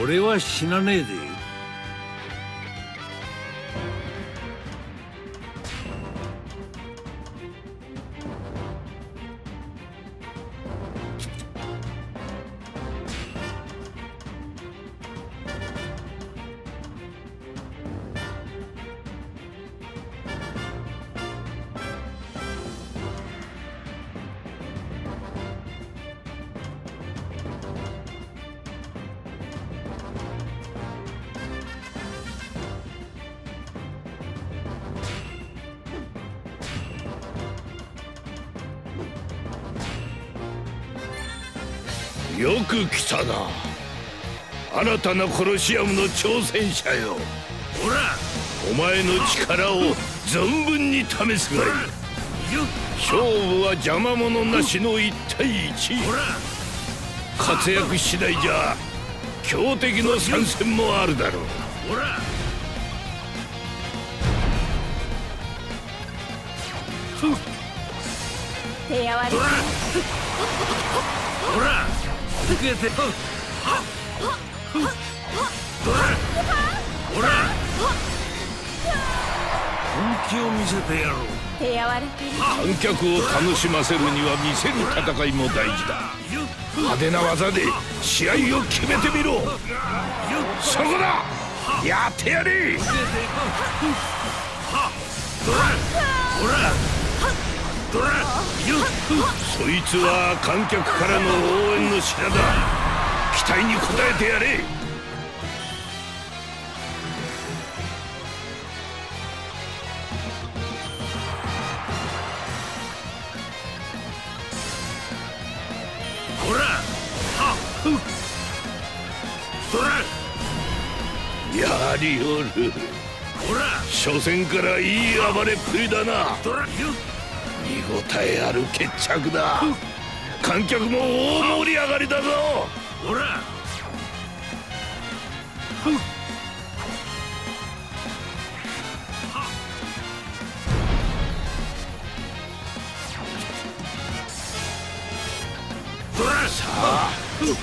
俺は死なねえで。よく来たな。新たなコロシアムの挑戦者よ。ほら。お前の力を存分に試すがいい。勝負は邪魔者なしの一対一。ほら。活躍次第じゃ強敵の参戦もあるだろう。ほら。手柔らかほらほら受けてほらほら本気を見せてやろう手柔らか観客を楽しませるには見せる戦いも大事だ派手な技で試合を決めてみろそこだやってやれほらほらよそいつは観客からの応援の品だ。期待に応えてやれ。ほらはっふっ。ほらやりおるほら初戦からいい暴れっぷりだな。ほらよ応えある決着だ。観客も大盛り上がりだぞ。ほら。さあ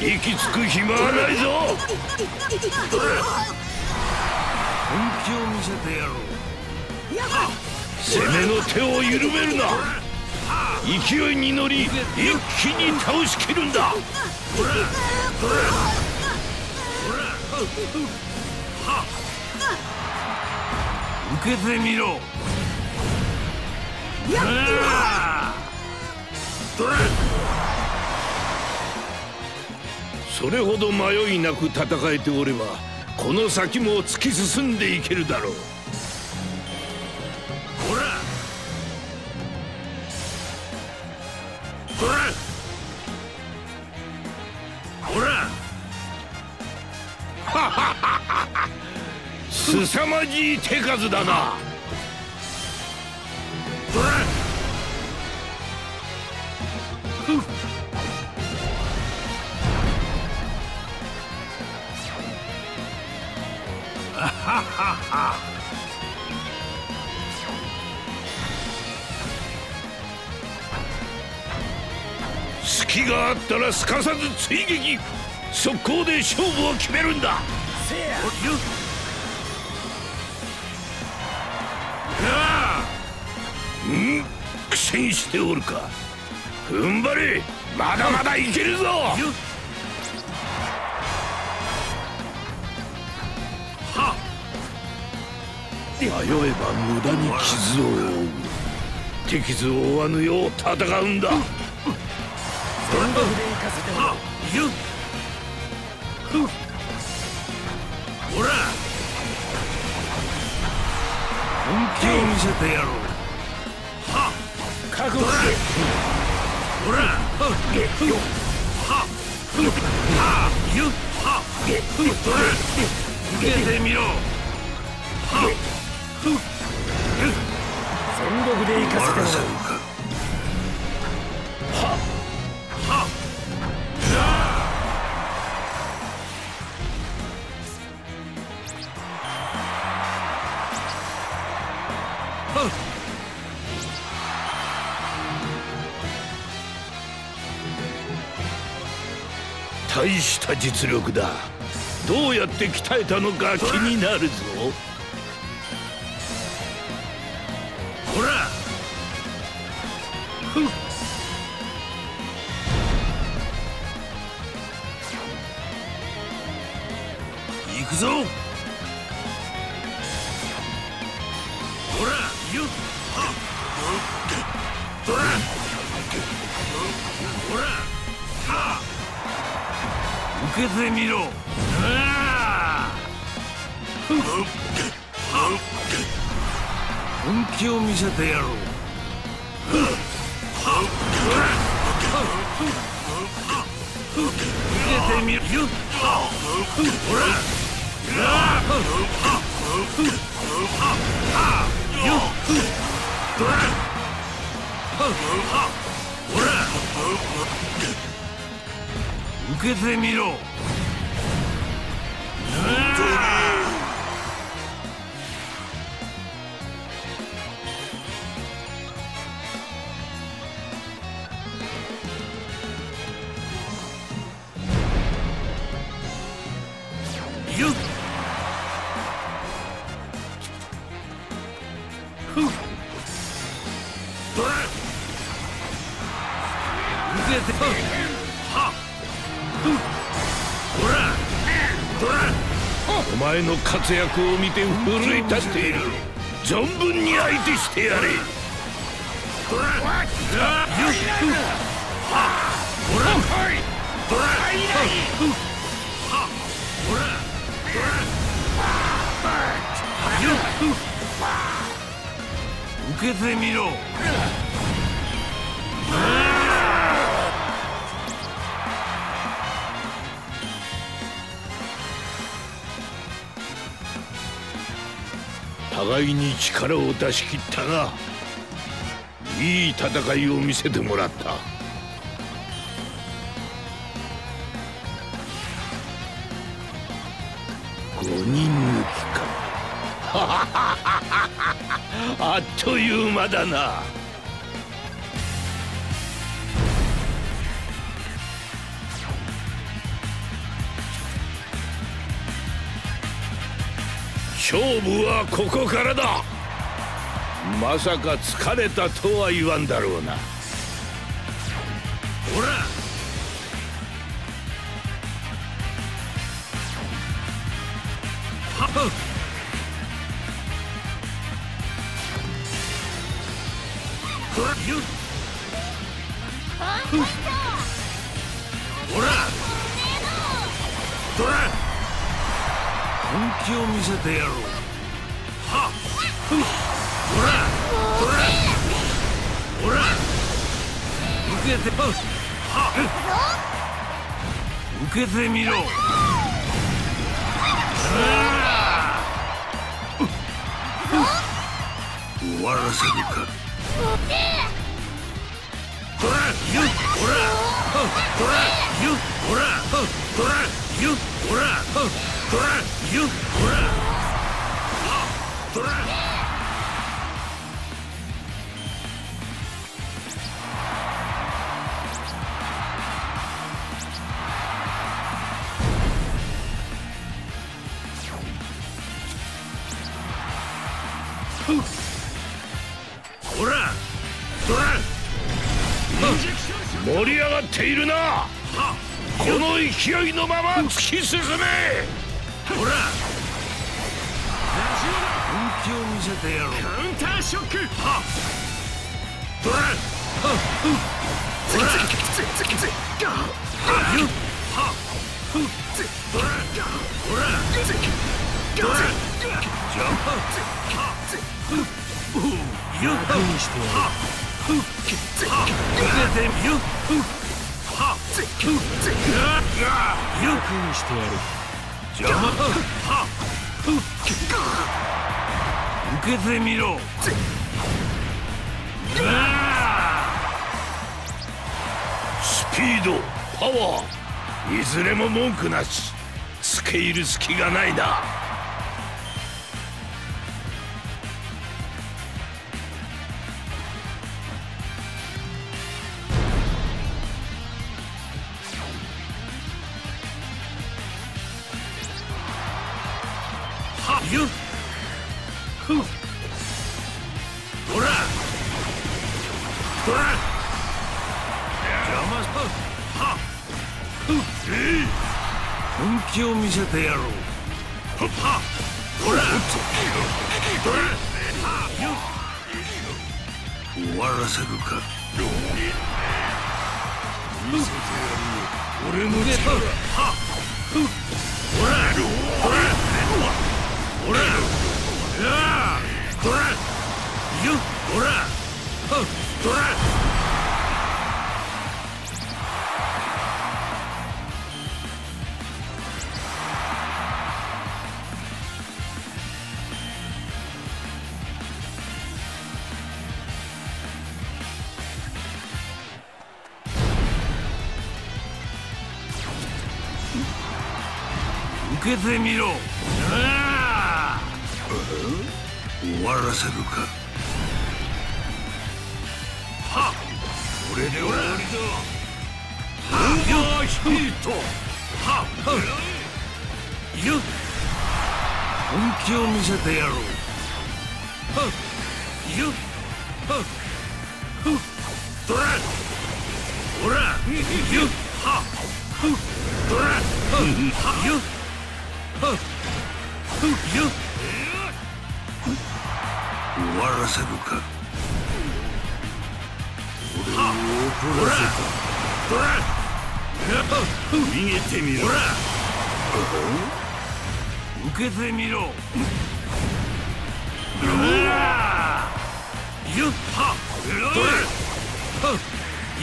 息つく暇はないぞ。本気を見せてやろう。攻めの手を緩めるな勢いに乗り一気に倒しきるんだ。受けてみろ。それほど迷いなく戦えておればこの先も突き進んでいけるだろう。じい手数だな。ほら隙があっ。たらすかさず追撃速攻で勝負を決めるんだよあしておるか。踏ん張れ。まだまだいけるぞ。よは迷えば無駄に傷を負う。敵図を追わぬよう戦うんだ。はよふっ。ほら。本気を見せてやろう。は覚悟してほらはっよはふっはっほら受けてみろはっ全力で生かせてもらう大した実力だ。どうやって鍛えたのか気になるぞ。ほら。ふっ。行くぞ。ほら。ゆっ。はっ。とら。ほら。はっ。けてみろ。ああ。本気を見せてやろう受けてみるよほらよほら受けてみろ。前の活躍を見て奮い立っている。存分に相手してやれ。どれよっ受けてみろ。互いに力を出し切ったないい戦いを見せてもらった。5人抜きか。あっという間だな。勝負はここからだ。まさか疲れたとは言わんだろうな。ほら。ほらほら。どれ本気を見せてやろう。はっ。ふっほら。どれほら。受けてはっ。受けてみろ。終わらせるか。トラユオラトラユオラトラユオラ盛り上がっているなこの勢いのまま突き進めほら。本気を見せてやろう。カウンターショック。はトラはほらつきつきつきつきガーユはふトラほらつきトラジャンプはふユッにしてはふは受けてユッはふユッにしてやる邪魔はふ受けてみろ。スピードパワー。いずれも文句なし。付け入る隙がないな。はゆふほらほら邪魔はふえい本気を見せてやろうはほらほらはゆ終わらせるか見せてやる俺の力はほらはほら受けてみろ。ああ。終わらせるか。これで終わりだはよヒートははよ本気を見せてやろうはよはふドラほらよはふドラはよはふよ終わらせるか。怒らせたほら逃げてみろ。ほら受けてみろうわ。よっは。どれは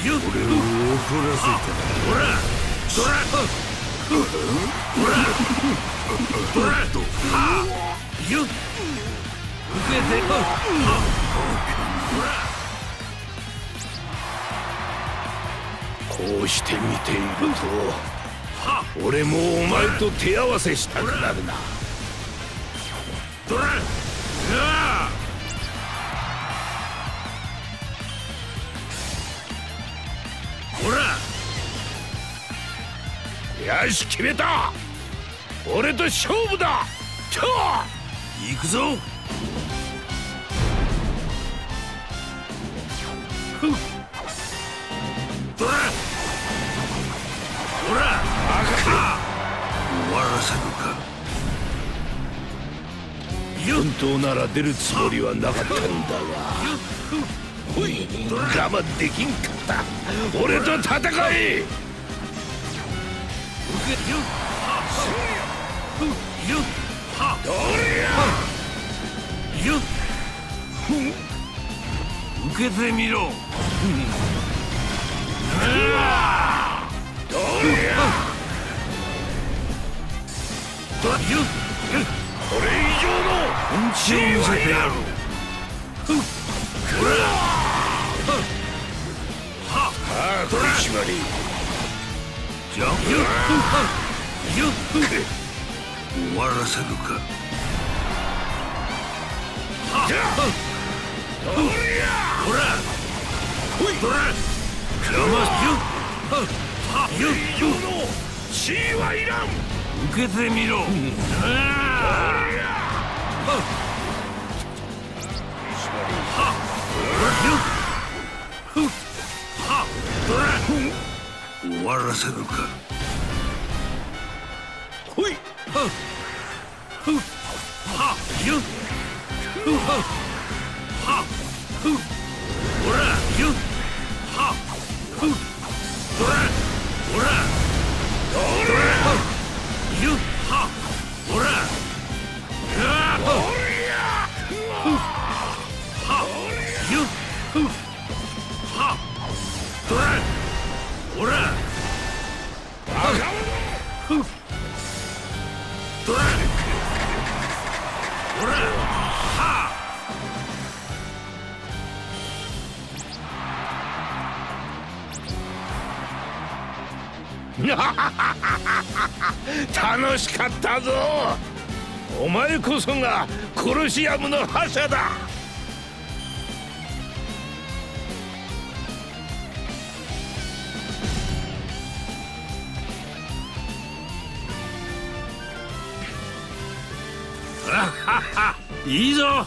よっ俺を怒らせたほらどれほらどれはよっ受けてはほらこうして見ていると俺もお前と手合わせしたくなるな。ほら。よし決めた。俺と勝負だ。と行くぞよっ本当なら出るつもりはなかったんだが。我慢できんかった。俺と戦え。受けよっはふっよっはどれや受けてみろ。どれやこれ以上の本気を見せてやろうふっほらははああ取り締まりじゃよっはよっ終わらせるか？ははどれやほらほいほら邪魔よっはっはよっ以上の死はいらん受けてみろ。はっ。終わらせるかほいはふっ。はよっ。はは楽しかったぞ。お前こそがコロシアムの覇者だ。あいいぞ。